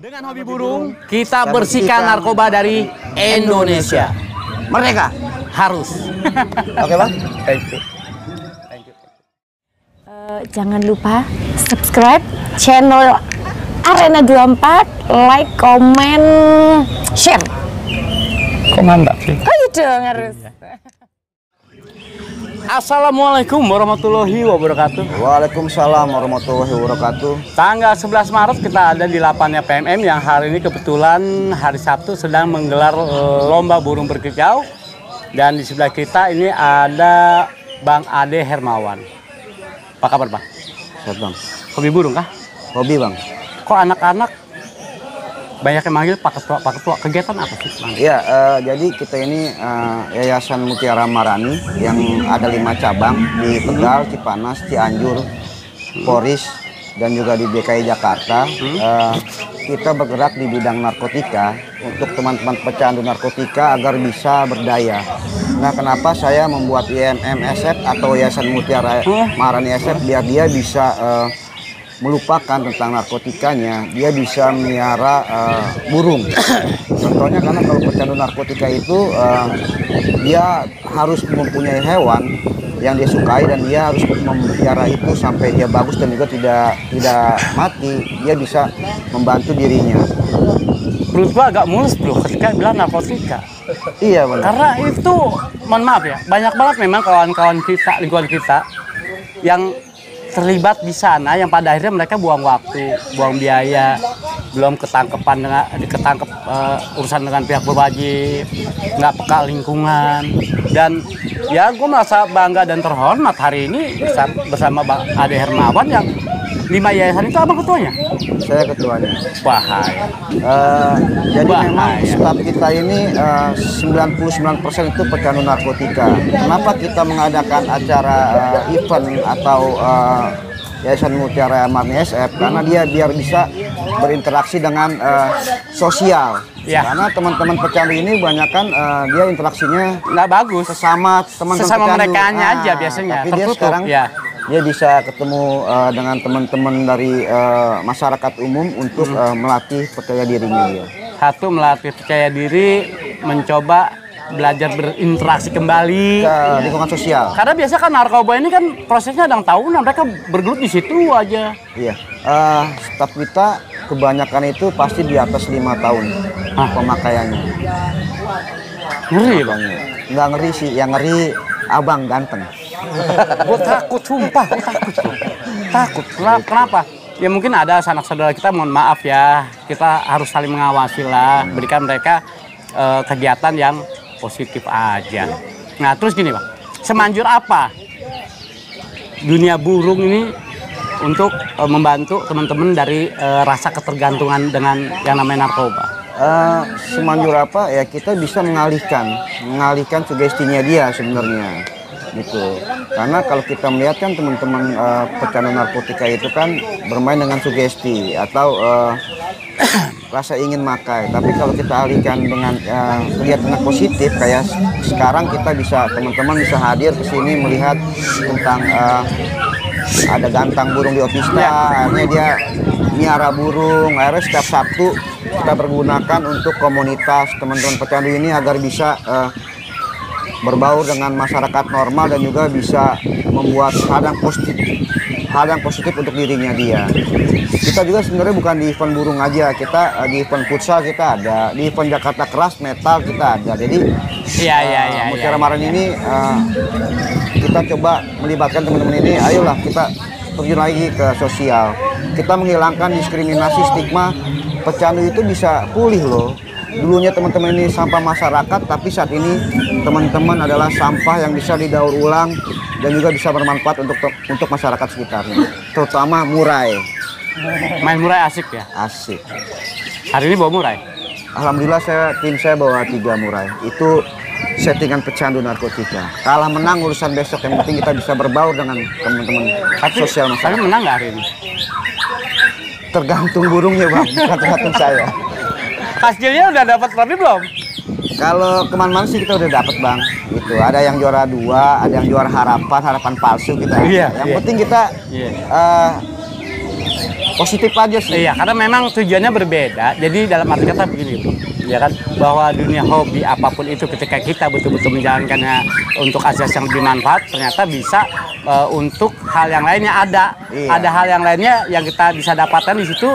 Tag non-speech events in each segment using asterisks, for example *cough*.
Dengan hobi burung, kita bersihkan narkoba dari Indonesia. Merdeka. Harus. *laughs* Oke bang. Thank you. Eh, jangan lupa subscribe channel Arena 24, like, komen, share. Kok mantap sih? Oh iya dong harus. Assalamualaikum warahmatullahi wabarakatuh. Waalaikumsalam warahmatullahi wabarakatuh. Tanggal 11 Maret kita ada di lapannya PMM yang hari ini kebetulan hari Sabtu sedang menggelar eh, lomba burung berkicau. Dan di sebelah kita ini ada Bang Ade Hermawan. Apa kabar Bang? Sehat bang. Hobi burung kah? Hobi bang. Kok anak-anak banyak yang manggil Pak Ketua, Pak Ketua. Kegiatan apa sih? Iya, eh, jadi kita ini eh, Yayasan Mutiara Marani yang ada lima cabang di Tegal, Cipanas, Cianjur, Poris, dan juga di DKI Jakarta. Eh, kita bergerak di bidang narkotika untuk teman-teman pecandu narkotika agar bisa berdaya. Nah, kenapa saya membuat IMMSF atau Yayasan Mutiara Marani SF biar dia bisa eh, melupakan tentang narkotikanya, dia bisa melihara eh, burung. Contohnya karena kalau pecandu narkotika itu eh, dia harus mempunyai hewan yang dia sukai dan dia harus memelihara itu sampai dia bagus dan juga tidak tidak mati. Dia bisa membantu dirinya. Menurut gua agak mulus bro ketika bilang narkotika. Iya benar. Karena itu, mohon maaf ya, banyak banget memang kawan-kawan kita, lingkungan kita yang terlibat di sana yang pada akhirnya mereka buang waktu, buang biaya, belum ketangkepan dengan ketangkep eh, urusan dengan pihak berwajib, nggak peka lingkungan. Dan ya gue merasa bangga dan terhormat hari ini bersama Bang Ade Hermawan yang lima yayasan itu abang ketuanya. Saya ketuanya. Bahaya. Eh, jadi Bahaya. memang staf kita ini eh, 99% itu pecandu narkotika. Kenapa kita mengadakan acara eh, event atau eh, Yayasan Mutiara Marni SF? Karena dia biar bisa berinteraksi dengan eh, sosial. Ya. Karena teman-teman pecandu ini banyak kan eh, dia interaksinya Nggak bagus. sesama teman-teman Sesama pecandu. merekanya aja biasanya, Tapi dia tertutup, sekarang ya. Dia bisa ketemu eh, dengan teman-teman dari eh, masyarakat umum untuk Hmm. eh, melatih percaya dirinya dia. Satu melatih percaya diri, mencoba belajar berinteraksi kembali. Ke lingkungan sosial. Karena biasa kan narkoba ini kan prosesnya ada tahunan, mereka bergelut di situ aja. Iya. Eh, staf kita kebanyakan itu pasti di atas lima tahun Ah. pemakaiannya. Ngeri loh. Nggak ngeri sih, yang ngeri abang ganteng. Gue takut, sumpah, gue takut. Takut. Kenapa? Ya mungkin ada sanak saudara kita, mohon maaf ya. Kita harus saling mengawasi lah, berikan mereka eh, kegiatan yang positif aja. Nah terus gini bang, semanjur apa dunia burung ini untuk eh, membantu teman-teman dari eh, rasa ketergantungan dengan yang namanya narkoba? Eh, semanjur apa ya kita bisa mengalihkan, mengalihkan sugestinya dia sebenarnya gitu. Karena kalau kita melihat kan teman-teman eh, pecandu narkotika itu kan bermain dengan sugesti atau eh, *clears throat* rasa ingin makai. Tapi kalau kita alihkan dengan eh, melihat dengan positif kayak sekarang kita bisa teman-teman bisa hadir ke sini melihat tentang eh, ada gantang burung di Otista, akhirnya dia miara burung, akhirnya setiap Sabtu kita pergunakan untuk komunitas teman-teman pecandu ini agar bisa eh, berbaur dengan masyarakat normal dan juga bisa membuat hal yang positif hal yang positif untuk dirinya dia. Kita juga sebenarnya bukan di event burung aja, kita eh, di event futsal kita ada, di event Jakarta Keras metal kita ada. Jadi Iya, iya, iya, eh, iya. Mutiara Maran ini eh, kita coba melibatkan teman-teman ini, ayolah kita terjun lagi ke sosial. Kita menghilangkan diskriminasi stigma pecandu itu bisa pulih loh. Dulunya teman-teman ini sampah masyarakat, tapi saat ini teman-teman adalah sampah yang bisa didaur ulang dan juga bisa bermanfaat untuk untuk masyarakat sekitarnya, terutama murai. Main murai asik ya. Asik. Hari ini bawa murai. Alhamdulillah saya tim saya bawa tiga murai. Itu settingan pecandu narkotika. Kalah menang urusan besok yang penting kita bisa berbaur dengan teman-teman Tapi, sosial tapi masyarakat. menang nggak hari ini? Tergantung burungnya bang, bukan tergantung saya. Hasilnya udah dapat berapa belum? Kalau ke mana-mana sih kita udah dapat bang. Itu ada yang juara dua, ada yang juara harapan, harapan palsu kita. Iya, Yang iya. penting kita Iya. eh, positif aja sih. Iya, karena memang tujuannya berbeda. Jadi dalam arti kata begini, Bro. ya kan, bahwa dunia hobi apa pun itu ketika kita betul-betul menjalankannya untuk asas yang bermanfaat, ternyata bisa eh, untuk hal yang lainnya ada. Iya. Ada hal yang lainnya yang kita bisa dapatkan di situ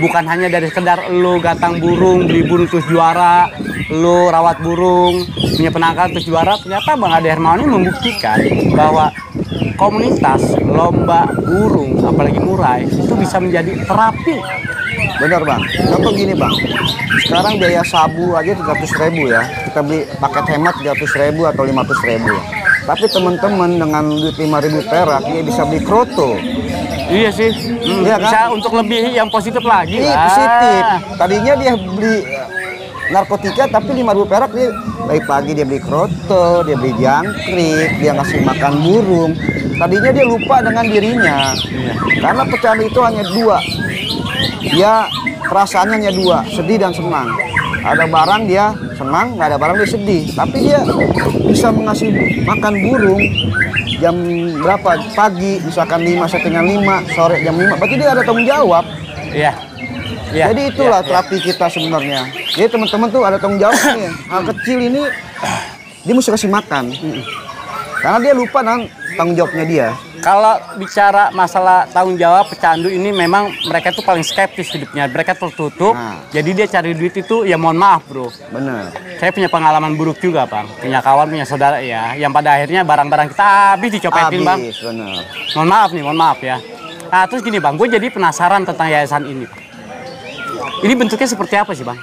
bukan hanya dari sekedar lu gantang burung, beli burung terus juara, lu rawat burung, punya penangkaran terus juara. Ternyata Bang Ade Hermawan ini membuktikan bahwa komunitas lomba burung apalagi murai itu bisa menjadi terapi Bener bang. Contoh gini bang. Sekarang biaya sabu aja 300 ribu ya. Kita beli paket hemat 300 ribu atau 500 ribu. Tapi teman-teman dengan duit 5 ribu perak dia bisa beli kroto. iya sih Hmm, Iya kan? bisa untuk lebih yang positif lagi Ini lah positif. Tadinya dia beli narkotika tapi 5 ribu perak dia dari pagi dia beli kroto, dia beli jangkrik, dia ngasih makan burung. Tadinya dia lupa dengan dirinya. Karena pecandu itu hanya dua. Dia perasaannya hanya dua, sedih dan senang. Ada barang dia senang, nggak ada barang dia sedih. Tapi dia bisa mengasih makan burung jam berapa pagi, misalkan 5 setengah 5, sore jam 5. Berarti dia ada tanggung jawab. iya Iya, Jadi itulah iya, iya. terapi kita sebenarnya. Jadi teman-teman tuh ada tanggung jawab nih. Hal kecil ini dia mesti kasih makan. Karena dia lupa dengan tanggung jawabnya dia. Kalau bicara masalah tanggung jawab pecandu ini memang mereka tuh paling skeptis hidupnya. Mereka tertutup. Nah. Jadi dia cari duit itu ya mohon maaf bro. Bener. Saya punya pengalaman buruk juga bang. Punya kawan, punya saudara ya. Yang pada akhirnya barang-barang kita habis dicopetin bang. Habis, bener. Mohon maaf nih, mohon maaf ya. Nah terus gini bang, gue jadi penasaran tentang yayasan ini. Ini bentuknya seperti apa sih bang?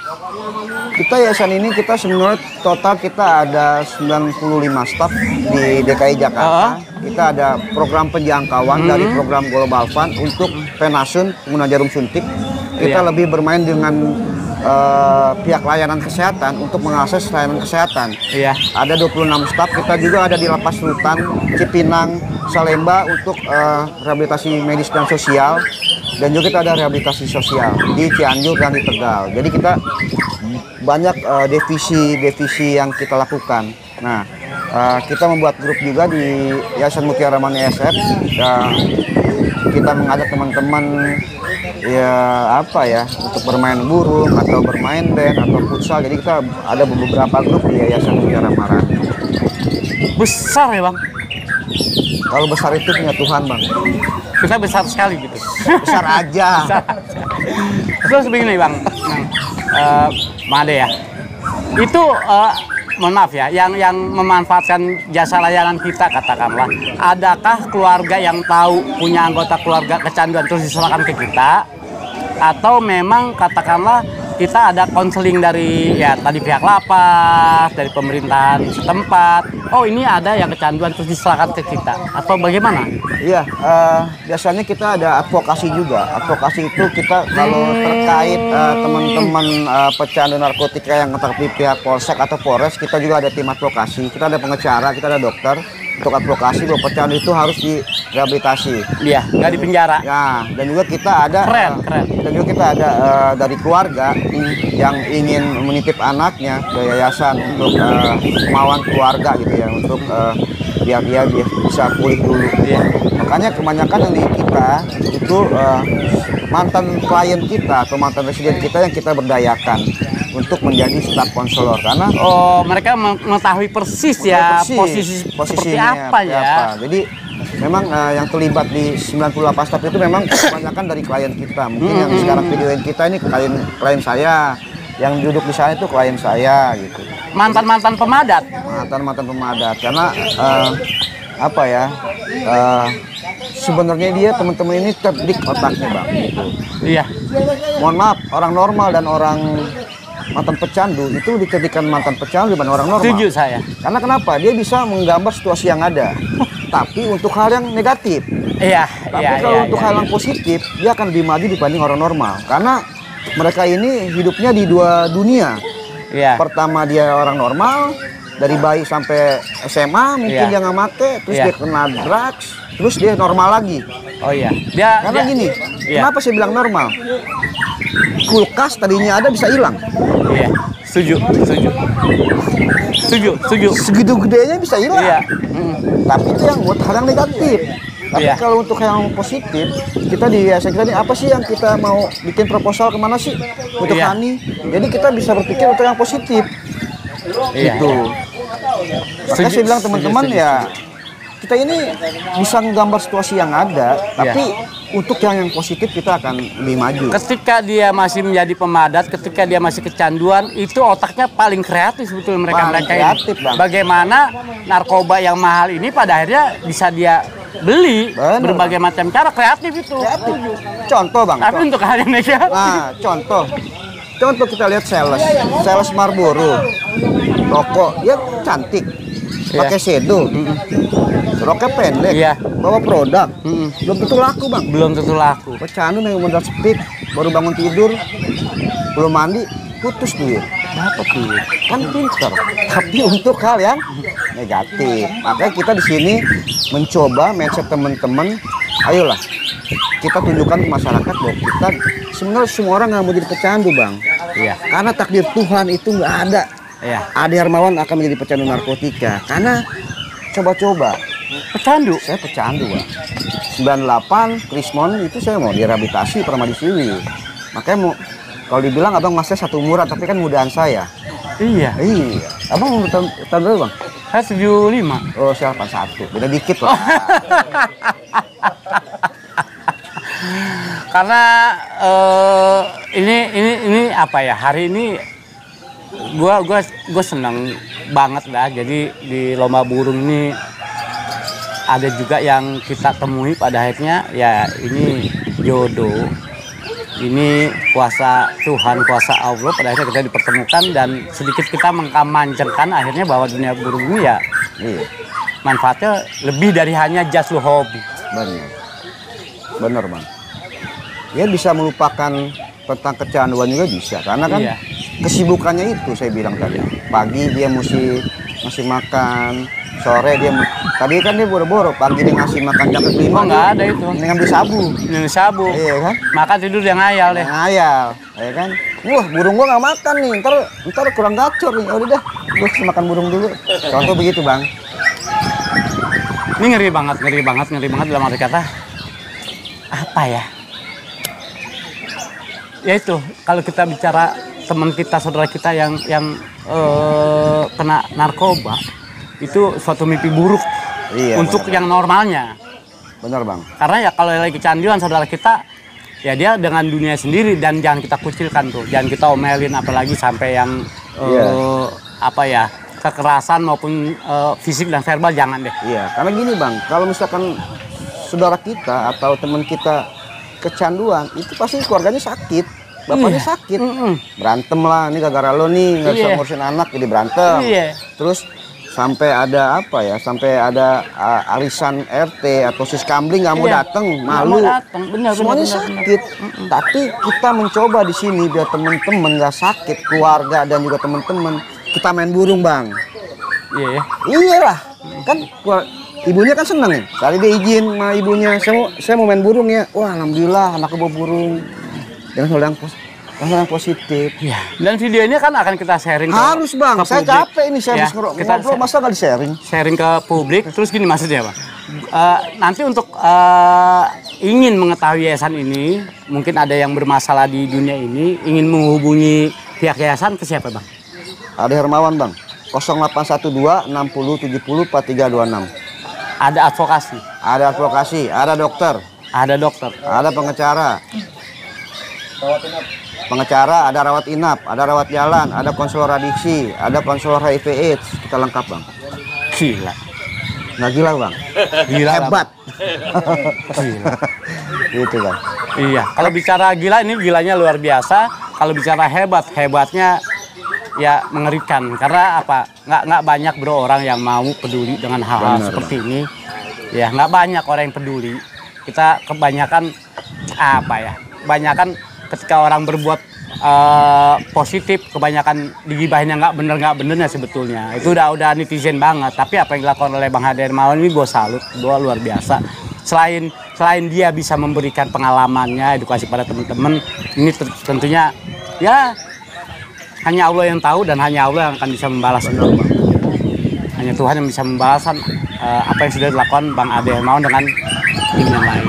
Kita yayasan ini kita sebenarnya total kita ada 95 staf di DKI Jakarta. Kita ada program penjangkauan dari program Global Fund untuk penasun pengguna jarum suntik. Kita Iya. lebih bermain dengan eh, pihak layanan kesehatan untuk mengakses layanan kesehatan. Iya. Ada 26 staf, kita juga ada di Lapas Rutan, Cipinang, Salemba untuk eh, rehabilitasi medis dan sosial. Dan juga kita ada rehabilitasi sosial di Cianjur dan di Tegal. Jadi kita banyak eh, devisi-devisi yang kita lakukan. Nah, eh, kita membuat grup juga di Yayasan Mutiara Mani SF. Ya, kita mengajak teman-teman ya apa ya untuk bermain burung atau bermain band atau futsal. Jadi kita ada beberapa grup di Yayasan Mutiara Marani. Besar ya bang. Kalau besar itu punya Tuhan, Bang. Kita besar sekali gitu. Besar aja. *laughs* Besar aja. Terus begini bang, nah, Ade ya. Itu eh, mohon maaf ya, yang yang memanfaatkan jasa layanan kita katakanlah, adakah keluarga yang tahu punya anggota keluarga kecanduan terus diserahkan ke kita, atau memang katakanlah kita ada konseling dari ya tadi pihak lapas, dari pemerintahan setempat. Oh ini ada yang kecanduan terus diserahkan ke kita, atau bagaimana? Iya, eh, biasanya kita ada advokasi juga. Advokasi itu kita kalau terkait eh, teman-teman eh, pecandu narkotika yang terkait pihak polsek atau polres, kita juga ada tim advokasi. Kita ada pengacara, kita ada dokter untuk advokasi bahwa pecandu itu harus direhabilitasi. Iya, nggak di penjara. Ya, dan juga kita ada Keren, eh, keren. dan juga kita ada eh, dari keluarga yang ingin menitip anaknya ke yayasan untuk eh, kemauan keluarga gitu ya untuk eh, biar dia bi- bisa pulih dulu. Iya. Makanya kebanyakan yang di kita itu eh, mantan klien kita atau mantan residen kita yang kita berdayakan untuk menjadi staf konselor karena Oh, mereka meng- mengetahui persis ya Persis, posisi posisinya apa ya. apa. Jadi memang eh, yang terlibat di 98 staf itu memang kebanyakan dari klien kita. Mungkin yang sekarang videoin kita ini klien klien saya, yang duduk di sana itu klien saya gitu. Mantan-mantan pemadat. Mantan mantan pemadat karena eh, apa ya? eh, sebenarnya dia teman-teman ini cerdik otaknya bang. Gitu. Iya. Mohon maaf, orang normal dan orang mantan pecandu itu dijadikan mantan pecandu dan orang normal. Setuju saya. Karena kenapa? Dia bisa menggambar situasi yang ada. *laughs* Tapi untuk hal yang negatif. Iya, Tapi iya, kalau iya, untuk iya. hal yang positif, dia akan lebih maju dibanding orang normal. Karena mereka ini hidupnya di dua dunia. Iya. Pertama dia orang normal, dari bayi sampai SMA mungkin Iya. dia nggak make, terus Iya. dia kena drugs, terus dia normal lagi. Oh iya. Dia Karena dia- gini, Iya. kenapa saya bilang normal? Kulkas tadinya ada bisa hilang. Iya. Setuju, setuju. Setuju, setuju. Segitu gedenya bisa hilang. Iya. Mm. Tapi itu yang buat hal yang negatif. Tapi Iya. kalau untuk yang positif, kita di yayasan kita ini apa sih yang kita mau bikin proposal ke mana sih untuk Iya. Hani? Jadi kita bisa berpikir untuk yang positif. Iya. Gitu. Makanya saya bilang teman-teman ya kita ini bisa menggambar situasi yang ada, tapi untuk yang yang positif kita akan lebih maju. Ketika dia masih menjadi pemadat, ketika dia masih kecanduan, itu otaknya paling kreatif betul mereka mereka kreatif, Bang. Bagaimana narkoba yang mahal ini pada akhirnya bisa dia beli Benar. berbagai macam cara kreatif itu. Kreatif. Contoh bang. Tapi untuk hal yang negatif, Nah, contoh. Contoh kita lihat sales, sales Marlboro, rokok, dia cantik, Iya. Pakai shadow, roknya pendek, Iya. bawa produk, Mm-mm. belum tentu laku bang. belum tentu laku. Pecandu nih modal speed, baru bangun tidur, belum mandi, putus duit. Dapat duit. Kan pinter, tapi untuk hal yang negatif. Makanya kita di sini mencoba mindset teman-teman, ayolah kita tunjukkan ke masyarakat bahwa kita sebenarnya semua orang nggak mau jadi pecandu bang. Iya. Karena takdir Tuhan itu nggak ada. Iya. Ade Hermawan akan menjadi pecandu narkotika karena coba-coba. Pecandu. Saya pecandu bang. 98 Krismon itu saya mau direhabilitasi Permadi Siwi. Makanya mau kalau dibilang abang masnya satu umuran tapi kan mudahan saya. Iya. Iya. Abang umur tahun, tahun berapa bang? Saya 75. Oh saya 81. Beda dikit lah. *laughs* Karena eh, ini ini ini apa ya? Hari ini gua gua gua senang banget lah. Jadi di lomba burung ini ada juga yang kita temui pada akhirnya ya ini jodoh. Ini kuasa Tuhan, kuasa Allah pada akhirnya kita dipertemukan dan sedikit kita mengkamancerkan akhirnya bahwa dunia burung ini ya iya. manfaatnya lebih dari hanya just lu hobi. Benar. Benar bang. Dia bisa melupakan tentang kecanduan juga bisa karena kan Iya. Kesibukannya itu saya bilang tadi. Pagi dia mesti masih makan, sore dia tadi kan dia boro-boro pagi dia ngasih makan jam kelima Oh nggak ada itu. ngambil sabu Ini sabu. iya kan Maka tidur yang ngayal deh. ngayal ya kan wah burung gua nggak makan nih ntar ntar kurang gacor nih udah dah gua kasih makan burung dulu contoh begitu bang Ini ngeri banget, ngeri banget, ngeri banget dalam arti kata apa ya? Ya itu, kalau kita bicara teman kita, saudara kita yang yang eh, kena narkoba, itu suatu mimpi buruk Iya, untuk benar. yang normalnya. benar bang Karena ya kalau lagi kecanduan saudara kita, ya dia dengan dunia sendiri dan jangan kita kucilkan tuh, jangan kita omelin apalagi sampai yang eh, Iya. apa ya kekerasan maupun eh, fisik dan verbal jangan deh. Iya, karena gini bang, kalau misalkan saudara kita atau teman kita kecanduan, itu pasti keluarganya sakit, bapaknya Iya. sakit, Mm-mm. berantem lah, ini gara-gara lo nih nggak bisa Iya. ngurusin anak jadi berantem, Iya. terus sampai ada apa ya, sampai ada uh, arisan RT atau siskamling nggak mau Iya. datang, malu, mau datang, benar, semuanya benar, sakit. Tapi kita mencoba di sini biar teman-teman nggak sakit, keluarga dan juga teman-teman, kita main burung bang. Iya ya. Iyalah, kan gua- ibunya kan seneng ya. Tadi dia izin sama ibunya, saya mau, saya mau main burung ya. Wah, alhamdulillah anakku bawa burung. Dengan hal yang, pos, dengan hal yang positif. Iya. Dan video ini kan akan kita sharing ke- Harus bang, ke saya publik. capek ini saya Ya, habis ngero- kita ngobrol, masa nggak di-sharing? sharing ke publik. Terus gini maksudnya bang. Eh, nanti untuk eh, ingin mengetahui yayasan ini, mungkin ada yang bermasalah di dunia ini, ingin menghubungi pihak yayasan ke siapa bang? Ada Hermawan bang, 0812 60 70 4326. Ada advokasi, Ada advokasi, ada dokter, ada dokter, ada pengecara. Pengecara, ada rawat inap, ada rawat jalan, ada konselor adiksi, ada konselor HIV AIDS. Kita lengkap bang. gila, Nggak gila bang? gila Hebat. Gila. gitu bang. Iya, kalau bicara gila ini gilanya luar biasa. Kalau bicara hebat, hebatnya ya mengerikan. Karena apa? Nggak nggak banyak bro orang yang mau peduli dengan hal-hal seperti ini. Ya nggak banyak orang yang peduli. Kita kebanyakan apa ya? Kebanyakan ketika orang berbuat eh, positif, kebanyakan digibahin yang nggak bener nggak benernya sebetulnya. Itu udah udah netizen banget. Tapi apa yang dilakukan oleh Bang Hadir Mawan ini gue salut, gue luar biasa selain selain dia bisa memberikan pengalamannya edukasi pada teman-teman ini tentunya ya hanya Allah yang tahu dan hanya Allah yang akan bisa membalas itu hanya Tuhan yang bisa membalasan eh, apa yang sudah dilakukan Bang Ade Hermawan dengan tim yang lain.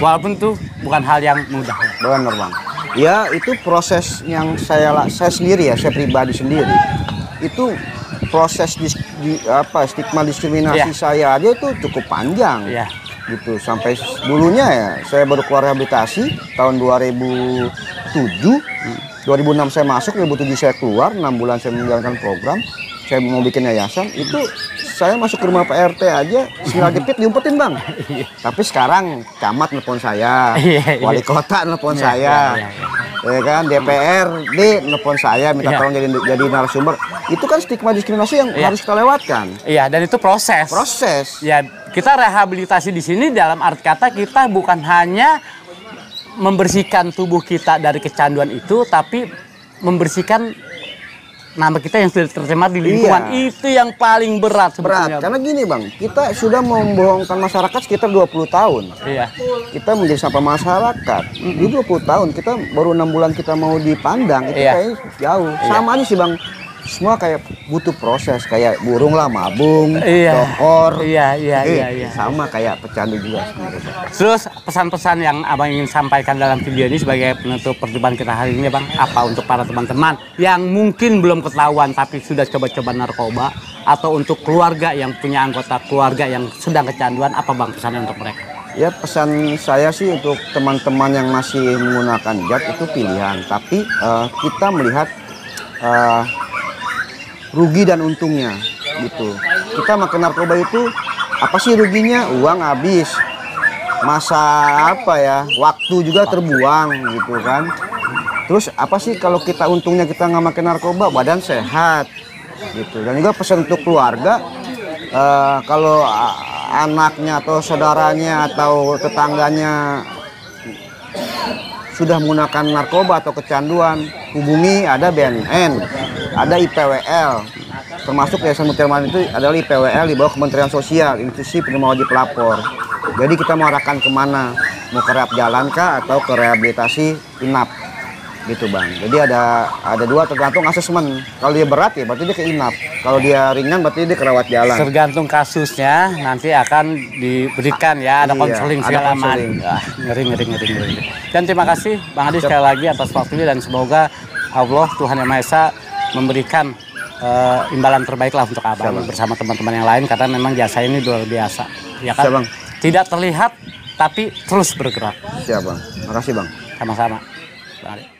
Walaupun itu bukan hal yang mudah Benar bang. Ya itu proses yang saya saya sendiri ya, saya pribadi sendiri itu proses dis- di, apa stigma diskriminasi Iya. saya aja itu cukup panjang. Iya. Gitu sampai dulunya ya saya baru keluar rehabilitasi tahun 2007. 2006 saya masuk, 2007 saya keluar, 6 bulan saya menjalankan program. Saya mau bikin yayasan, itu saya masuk ke rumah Pak RT aja, sinyal jepit diumpetin bang. Tapi sekarang camat nelpon saya, Iya, iya. wali kota nelpon Iya, saya, iya, iya, ya kan DPRD nelpon saya minta Iya. tolong jadi jadi narasumber. Itu kan stigma diskriminasi yang Iya. harus kita lewatkan. iya dan itu proses Proses. ya kita rehabilitasi di sini dalam arti kata kita bukan hanya membersihkan tubuh kita dari kecanduan itu tapi membersihkan nama kita yang sudah tercemar di lingkungan Iya. itu yang paling berat Berat, sebetulnya karena gini bang, kita sudah membohongkan masyarakat sekitar 20 tahun. iya Kita menjadi sampah masyarakat. Di 20 tahun, kita baru enam bulan kita mau dipandang, itu Iya. kayaknya jauh. Sama aja sih bang, semua kayak butuh proses, kayak burung lah, mabung, Iya. dokor. Iya, iya, Eh, iya, iya. Sama kayak pecandu juga sebenarnya. Terus pesan-pesan yang abang ingin sampaikan dalam video ini sebagai penutup perjumpaan kita hari ini bang, apa untuk para teman-teman yang mungkin belum ketahuan tapi sudah coba-coba narkoba atau untuk keluarga yang punya anggota keluarga yang sedang kecanduan, apa bang pesannya untuk mereka? Ya pesan saya sih untuk teman-teman yang masih menggunakan zat itu pilihan, tapi eh, kita melihat eh, rugi dan untungnya gitu. Kita makan narkoba itu apa sih ruginya? Uang habis, masa apa ya, waktu juga terbuang gitu kan. Terus apa sih kalau kita untungnya kita nggak makan narkoba, badan sehat gitu. Dan juga pesan untuk keluarga, eh, kalau anaknya atau saudaranya atau tetangganya sudah menggunakan narkoba atau kecanduan, hubungi ada BNN, ada IPWL, termasuk Yayasan Mutiara itu adalah IPWL di bawah Kementerian Sosial, institusi penerima wajib lapor. Jadi kita mau arahkan ke mana? Mau ke rehab jalan kah atau ke rehabilitasi inap? Gitu bang. Jadi ada ada dua tergantung asesmen. Kalau dia berat ya berarti dia ke inap. Kalau dia ringan berarti dia ke rawat jalan. Tergantung kasusnya nanti akan diberikan ya ada Iya, konseling ada segala macam. Ah, ngeri, ngeri, ngeri, ngeri. Dan terima kasih Bang Adi sekali lagi atas waktunya dan semoga Allah Tuhan Yang Maha Esa memberikan eh, imbalan terbaik lah untuk abang bersama teman-teman yang lain karena memang jasa ini luar biasa. Ya kan? Siap, Bang. Tidak terlihat tapi terus bergerak Siap bang. Makasih bang. sama-sama. Bang.